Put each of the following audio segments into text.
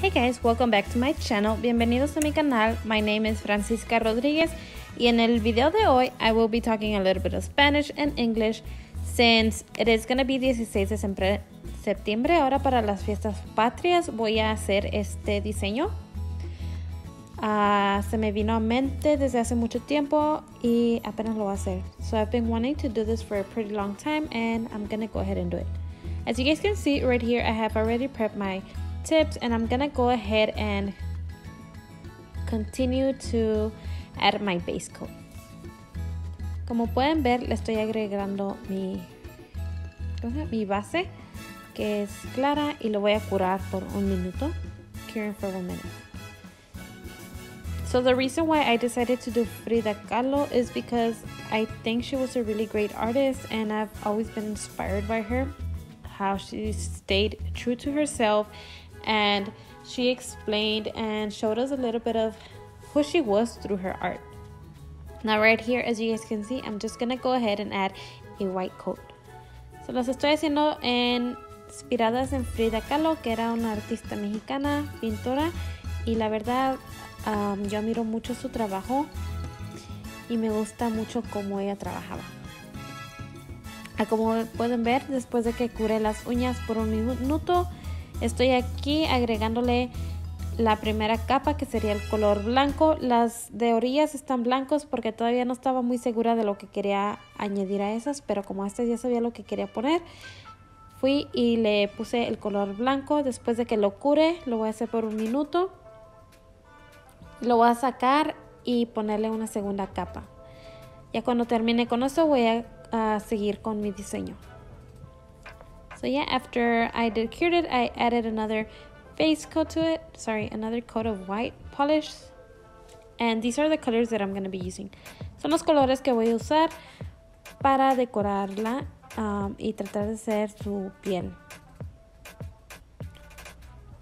Hey guys, welcome back to my channel. Bienvenidos a mi canal. My name is Francisca Rodriguez y en el video de hoy I will be talking a little bit of Spanish and English since it is going to be 16 de septiembre. Ahora para las fiestas patrias voy a hacer este diseño. Uh, se me vino a mente desde hace mucho tiempo y apenas lo voy a hacer. So I've been wanting to do this for a pretty long time and I'm going to go ahead and do it. As you guys can see right here, I have already prepped my tips and I'm gonna go ahead and continue to add my base coat. Como pueden ver, le estoy agregando mi, mi base que es clara y lo voy a curar por un minuto. Curing for one minute. So the reason why I decided to do Frida Kahlo is because I think she was a really great artist and I've always been inspired by her. How she stayed true to herself and she explained and showed us a little bit of who she was through her art. Now right here, as you guys can see, I'm just gonna go ahead and add a white coat. So las estoy haciendo en, inspiradas en Frida Kahlo, que era una artista mexicana, pintora, y la verdad um, yo admiro mucho su trabajo y me gusta mucho cómo ella trabajaba. Ah, como pueden ver, después de que curé las uñas por un minuto, Estoy aquí agregándole la primera capa que sería el color blanco. Las de orillas están blancos porque todavía no estaba muy segura de lo que quería añadir a esas, pero como este ya sabía lo que quería poner, fui y le puse el color blanco. Después de que lo cure, lo voy a hacer por un minuto. Lo voy a sacar y ponerle una segunda capa. Ya cuando termine con eso voy a, a seguir con mi diseño. So yeah, after I did cured it, I added another base coat to it. Sorry, another coat of white polish. And these are the colors that I'm going to be using. Son los colores que voy a usar para decorarla um, y tratar de hacer su piel.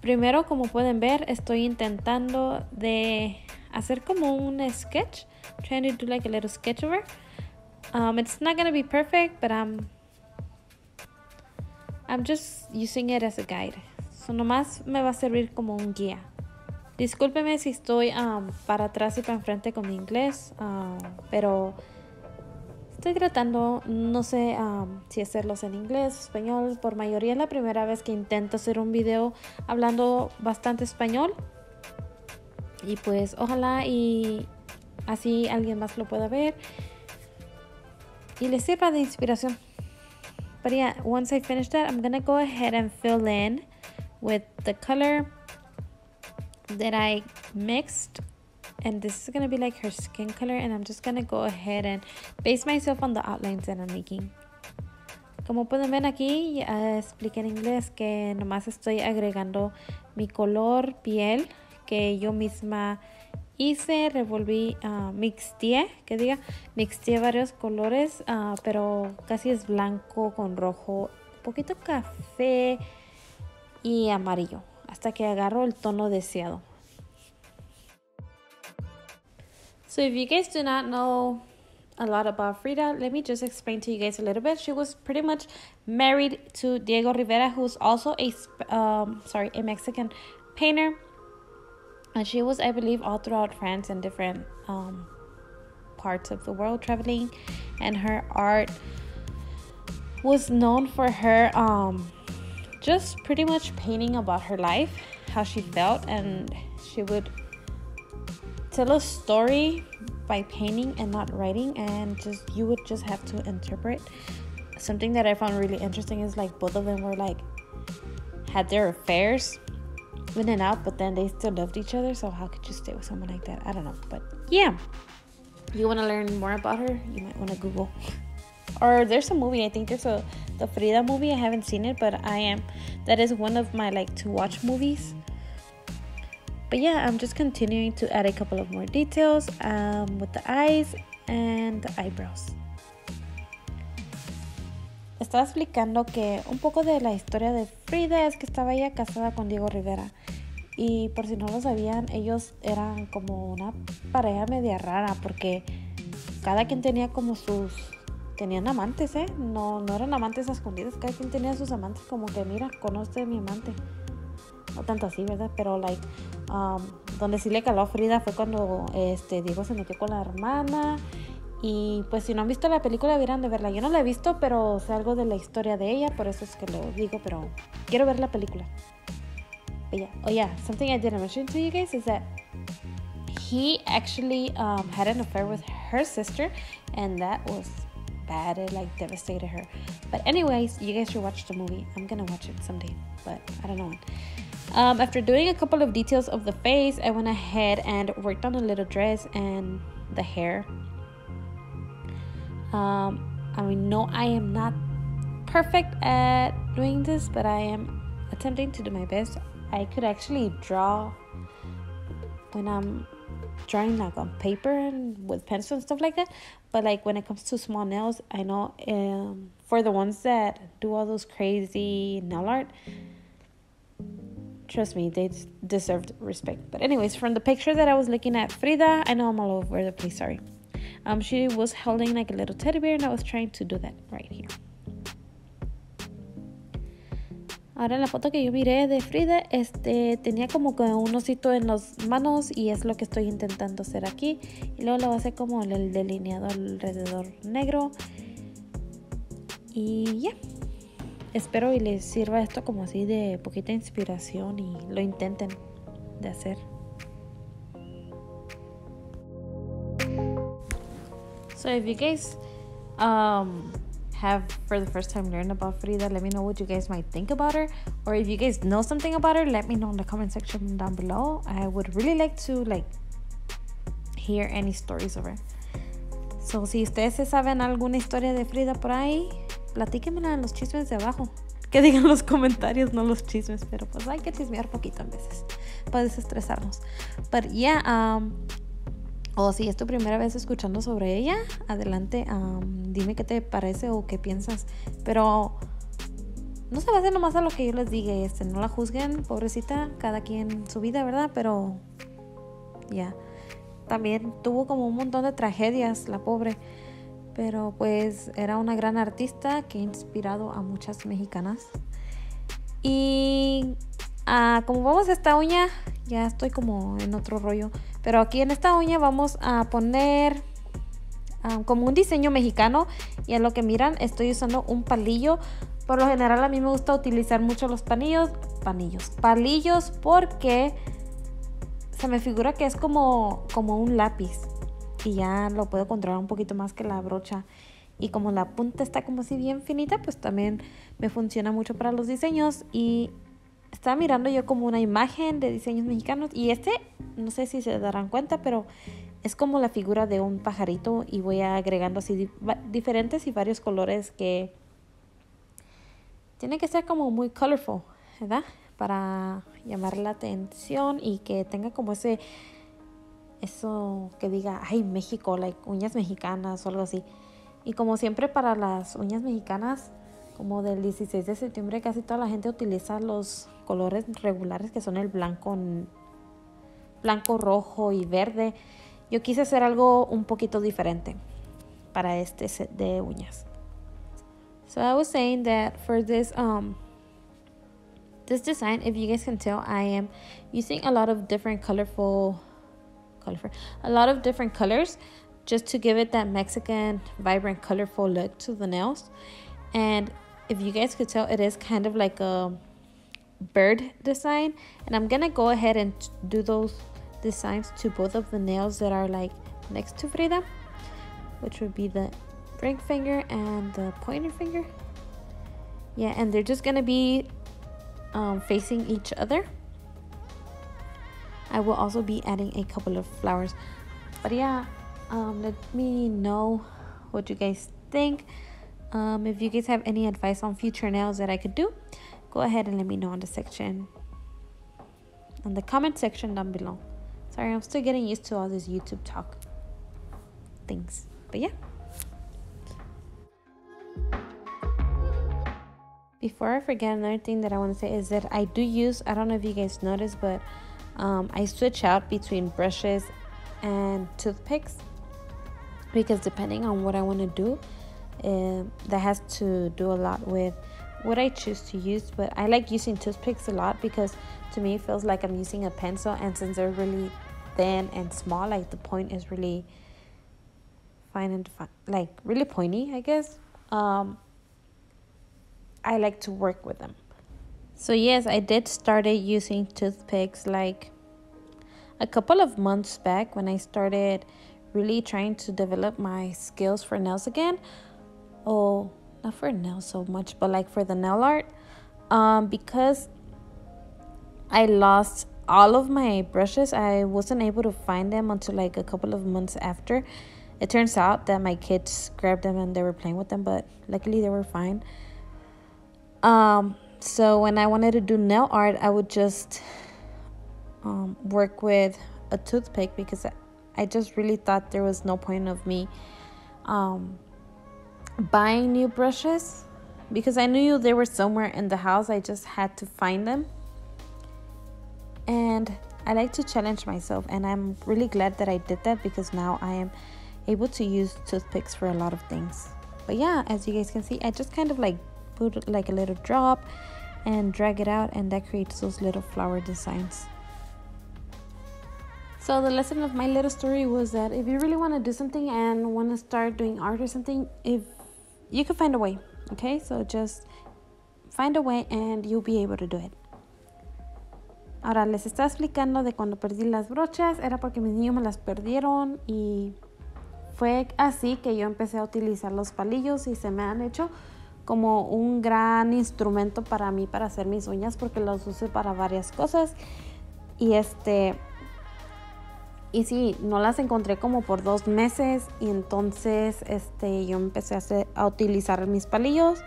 Primero, como pueden ver, estoy intentando de hacer como un sketch. trying to do like a little sketch over. Um, it's not going to be perfect, but I'm I'm just using it as a guide. So nomás me va a servir como un guía. Discúlpeme si estoy um, para atrás y para enfrente con mi inglés, um, pero estoy tratando, no sé um, si hacerlos en inglés, español. Por mayoría es la primera vez que intento hacer un video hablando bastante español. Y pues ojalá y así alguien más lo pueda ver y les sirva de inspiración. But yeah, once I finish that, I'm gonna go ahead and fill in with the color that I mixed. And this is gonna be like her skin color. And I'm just gonna go ahead and base myself on the outlines that I'm making. Como pueden ver aquí, uh, expliqué en inglés que nomás estoy agregando mi color piel que yo misma hice, revolví, uh, mixteé, que diga, mixteé varios colores, uh, pero casi es blanco con rojo, poquito café y amarillo, hasta que agarro el tono deseado. So if you guys do not know a lot about Frida, let me just explain to you guys a little bit. She was pretty much married to Diego Rivera, who's also a um, sorry a Mexican painter. And she was, I believe, all throughout France and different um, parts of the world traveling. And her art was known for her um, just pretty much painting about her life, how she felt, and she would tell a story by painting and not writing, and just you would just have to interpret. Something that I found really interesting is like both of them were like had their affairs in and out, but then they still loved each other. So how could you stay with someone like that? I don't know. But yeah, you want to learn more about her? You might want to Google. or there's a movie. I think there's a the Frida movie. I haven't seen it, but I am. That is one of my like to watch movies. But yeah, I'm just continuing to add a couple of more details um, with the eyes and the eyebrows. Estaba explicando que un poco de la historia de Frida es que estaba ella casada con Diego Rivera. Y por si no lo sabían, ellos eran como una pareja media rara porque cada quien tenía como sus... Tenían amantes, ¿eh? No, no eran amantes escondidos, cada quien tenía sus amantes como que, mira, conoce a mi amante. no tanto así, ¿verdad? Pero, like, um, donde sí le caló a Frida fue cuando este, Diego se metió con la hermana. Y pues si no han visto la película, deberían de verla. Yo no la he visto, pero sé algo de la historia de ella, por eso es que lo digo, pero quiero ver la película. Oh yeah, oh yeah, something I didn't mention to you guys is that he actually um, had an affair with her sister, and that was bad. It like devastated her. But anyways, you guys should watch the movie. I'm gonna watch it someday, but I don't know when. Um, after doing a couple of details of the face, I went ahead and worked on a little dress and the hair. Um, I mean, no, I am not perfect at doing this, but I am attempting to do my best. I could actually draw when I'm drawing like on paper and with pencil and stuff like that. But like when it comes to small nails, I know um, for the ones that do all those crazy nail art, trust me, they deserved respect. But anyways, from the picture that I was looking at, Frida, I know I'm all over the place. Sorry. Um, she was holding like a little teddy bear, and I was trying to do that right here. Ahora la foto que yo miré de Frida, este tenía como que un osito en las manos y es lo que estoy intentando hacer aquí. Y luego a hacer como el delineado alrededor negro. Y ya. Espero y les sirva esto como así de poquita inspiración y lo intenten de hacer. So if you guys um have for the first time learned about Frida, let me know what you guys might think about her. Or if you guys know something about her, let me know in the comment section down below. I would really like to like hear any stories of her. So si ustedes se saben alguna historia de Frida por ahí, platíquenmela en los chismes de abajo. Que digan los comentarios, no los chismes, pero pues hay que chismear poquito a veces para desestresarnos. But yeah, um, o si es tu primera vez escuchando sobre ella, adelante, dime qué te parece o qué piensas. Pero no se basen nomás a lo que yo les diga, este, no la juzguen, pobrecita, cada quien su vida, ¿verdad? Pero ya, también tuvo como un montón de tragedias, la pobre. Pero pues era una gran artista que ha inspirado a muchas mexicanas. Y ah, como vamos a esta uña, ya estoy como en otro rollo. Pero aquí en esta uña vamos a poner ah, como un diseño mexicano. Y a lo que miran estoy usando un palillo. Por lo general a mí me gusta utilizar mucho los panillos. Panillos. Palillos porque se me figura que es como, como un lápiz. Y ya lo puedo controlar un poquito más que la brocha. Y como la punta está como así bien finita, pues también me funciona mucho para los diseños. Y estaba mirando yo como una imagen de diseños mexicanos y este, no sé si se darán cuenta, pero es como la figura de un pajarito y voy agregando así diferentes y varios colores que tiene que ser como muy colorful, ¿verdad? Para llamar la atención y que tenga como ese, eso que diga, ay, México, like uñas mexicanas o algo así. Y como siempre para las uñas mexicanas, como del 16 de septiembre casi toda la gente utiliza los colores regulares que son el blanco, blanco, rojo y verde. Yo quise hacer algo un poquito diferente para este set de uñas. So I was saying that for this um this design, if you guys can tell, I am using a lot of different colorful colorful a lot of different colors just to give it that Mexican vibrant colorful look to the nails. And if you guys could tell, it is kind of like a bird design. And I'm gonna go ahead and do those designs to both of the nails that are like next to Frida, which would be the ring finger and the pointer finger. Yeah, and they're just gonna be um, facing each other. I will also be adding a couple of flowers. But yeah, um, let me know what you guys think. Um, if you guys have any advice on future nails that I could do, go ahead and let me know on the section, on the comment section down below. Sorry, I'm still getting used to all this YouTube talk things. But yeah. Before I forget, another thing that I want to say is that I do use, I don't know if you guys noticed, but um, I switch out between brushes and toothpicks because depending on what I want to do, uh, that has to do a lot with what I choose to use. But I like using toothpicks a lot because to me it feels like I'm using a pencil and since they're really thin and small like the point is really fine and fi- like really pointy I guess um, I like to work with them so yes I did started using toothpicks like a couple of months back when I started really trying to develop my skills for nails again oh not for nails so much but like for the nail art um, because I lost all of my brushes. I wasn't able to find them until like a couple of months after. It turns out that my kids grabbed them and they were playing with them, but luckily they were fine. Um, so when I wanted to do nail art, I would just um, work with a toothpick because I just really thought there was no point of me um, buying new brushes because I knew they were somewhere in the house. I just had to find them. And I like to challenge myself, and I'm really glad that I did that because now I am able to use toothpicks for a lot of things. But yeah, as you guys can see, I just kind of like put like a little drop and drag it out, and that creates those little flower designs. So the lesson of my little story was that if you really want to do something and want to start doing art or something, if you can find a way Okay, so just find a way and you'll be able to do it. Ahora les estaba explicando de cuando perdí las brochas, era porque mis niños me las perdieron y fue así que yo empecé a utilizar los palillos y se me han hecho como un gran instrumento para mí para hacer mis uñas porque los uso para varias cosas y este y sí, no las encontré como por dos meses y entonces este, yo empecé a, a utilizar mis palillos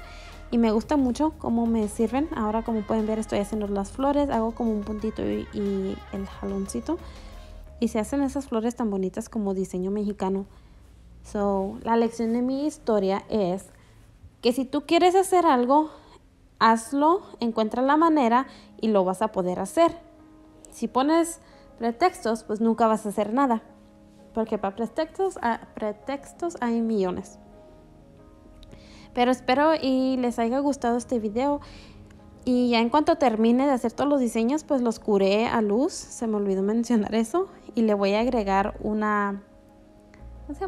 y me gusta mucho cómo me sirven. Ahora como pueden ver estoy haciendo las flores, hago como un puntito y, el jaloncito y se hacen esas flores tan bonitas como diseño mexicano. So, la lección de mi historia es que si tú quieres hacer algo, hazlo, encuentra la manera y lo vas a poder hacer. Si pones pretextos, pues nunca vas a hacer nada. Porque para pretextos, ah, pretextos hay millones. Pero espero y les haya gustado este video. Y ya en cuanto termine de hacer todos los diseños, pues los curé a luz. Se me olvidó mencionar eso. Y le voy a agregar una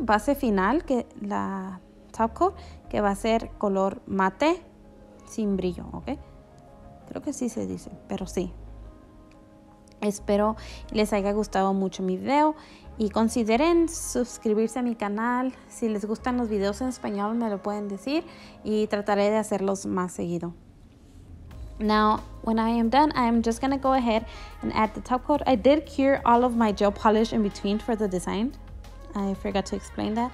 base final, que la top coat, que va a ser color mate sin brillo, ¿ok? Creo que sí se dice, pero sí, Espero les haya gustado mucho mi video y consideren suscribirse a mi canal. Si les gustan los videos en español me lo pueden decir y trataré de hacerlos más seguido. Now, when I am done, I am just going to go ahead and add the top coat. I did cure all of my gel polish in between for the design. I forgot to explain that.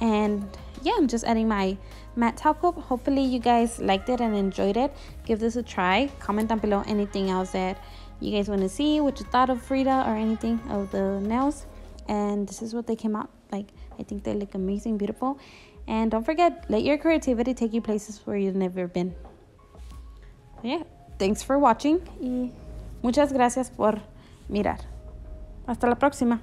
And yeah, I'm just adding my matte top coat. Hopefully you guys liked it and enjoyed it. Give this a try. Comment down below anything else that you guys want to see what you thought of Frida or anything of the nails. And this is what they came out like. I think they look amazing, beautiful. And don't forget, let your creativity take you places where you've never been. Yeah, thanks for watching y muchas gracias por mirar. Hasta la próxima.